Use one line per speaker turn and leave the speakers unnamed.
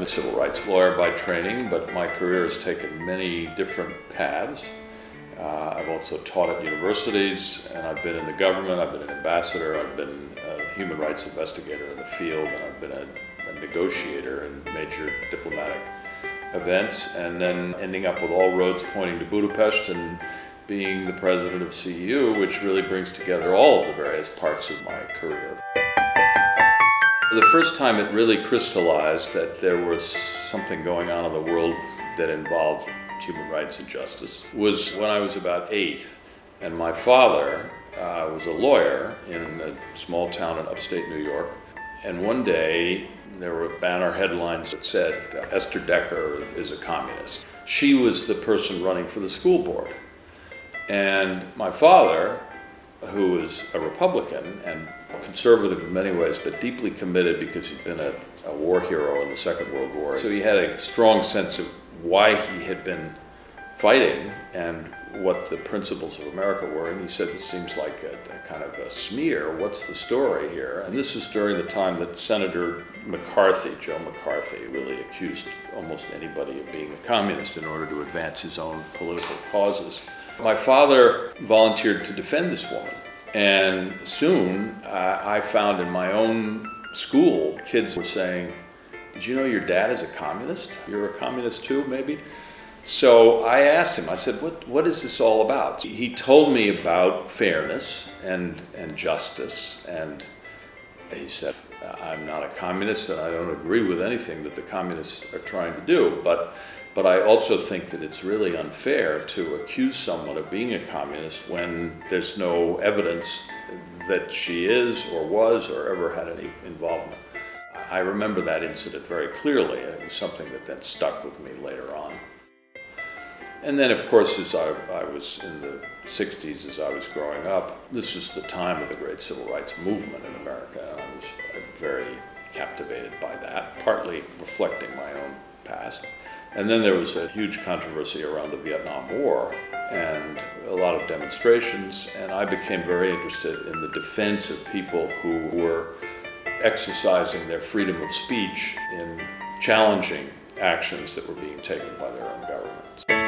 I'm a civil rights lawyer by training, but my career has taken many different paths. Uh, I've also taught at universities, and I've been in the government, I've been an ambassador, I've been a human rights investigator in the field, and I've been a, a negotiator in major diplomatic events, and then ending up with all roads pointing to Budapest and being the president of CEU, which really brings together all of the various parts of my career. The first time it really crystallized that there was something going on in the world that involved human rights and justice was when I was about eight. And my father uh, was a lawyer in a small town in upstate New York. And one day there were banner headlines that said, Esther Decker is a communist. She was the person running for the school board. And my father, who was a Republican and conservative in many ways, but deeply committed because he'd been a, a war hero in the Second World War. So he had a strong sense of why he had been fighting and what the principles of America were. And he said, This seems like a, a, kind of a smear. What's the story here? And this is during the time that Senator McCarthy, Joe McCarthy, really accused almost anybody of being a communist in order to advance his own political causes. My father volunteered to defend this woman. And soon uh, I found in my own school, kids were saying, Did you know your dad is a communist? You're a communist too, maybe? So I asked him, I said, what, what is this all about? He told me about fairness and, and justice, and he said, I'm not a communist and I don't agree with anything that the communists are trying to do, but, but I also think that it's really unfair to accuse someone of being a communist when there's no evidence that she is or was or ever had any involvement. I remember that incident very clearly, and it was something that then stuck with me later. And then, of course, as I, I, was in the 60s, as I was growing up, this was the time of the great civil rights movement in America, and I was very captivated by that, partly reflecting my own past. And then there was a huge controversy around the Vietnam War and a lot of demonstrations, and I became very interested in the defense of people who were exercising their freedom of speech in challenging actions that were being taken by their own government.